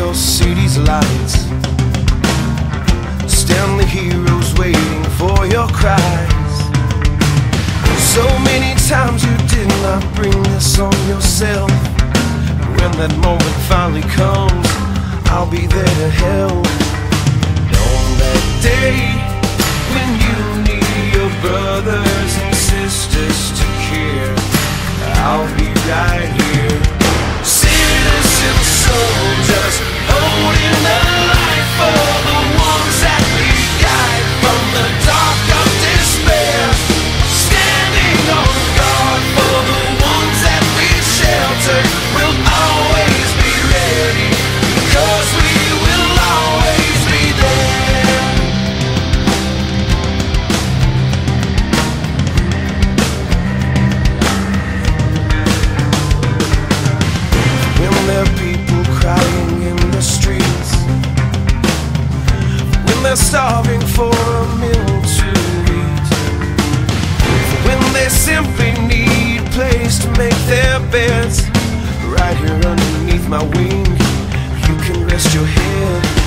Your city's lights. Stand the heroes waiting for your cries. So many times you did not bring this on yourself. And When that moment finally comes I'll be there to help. And on that day When you need your brothers and sisters to care I'll be right here they're starving for a meal to eat. When they simply need a place to make their beds Right here underneath my wing You can rest your head